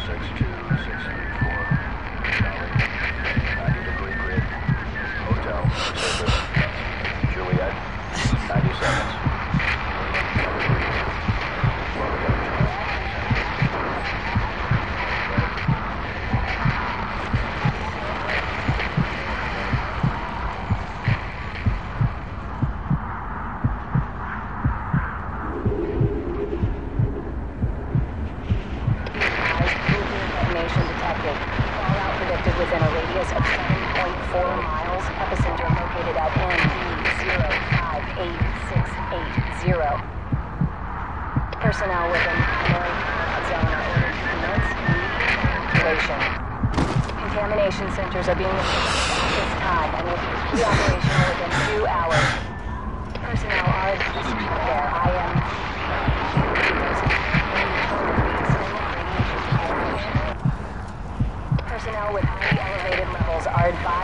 62634. radius of 7.4 miles, epicenter located at ND058680. Personnel within Hanoi zone are ordered to commence evacuation. Contamination centers are being established at this time and will be operational within two hours. Personnel are advised to prepare IMT personnel with hard by.